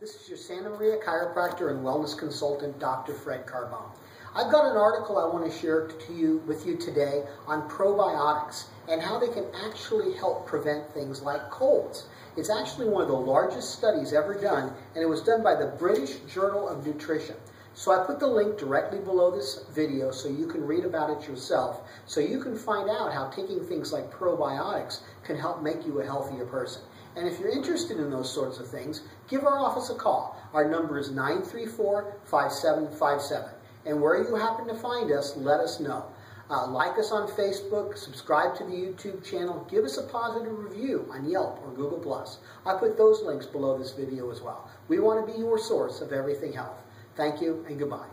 This is your Santa Maria chiropractor and wellness consultant, Dr. Fred Carbone. I've got an article I want to share to you with you today on probiotics and how they can actually help prevent things like colds. It's actually one of the largest studies ever done, and it was done by the British Journal of Nutrition. So I put the link directly below this video so you can read about it yourself, so you can find out how taking things like probiotics can help make you a healthier person. And if you're interested in those sorts of things, give our office a call. Our number is 934-5757. And where you happen to find us, let us know. Uh, like us on Facebook, subscribe to the YouTube channel, give us a positive review on Yelp or Google+. I put those links below this video as well. We want to be your source of everything health. Thank you and goodbye.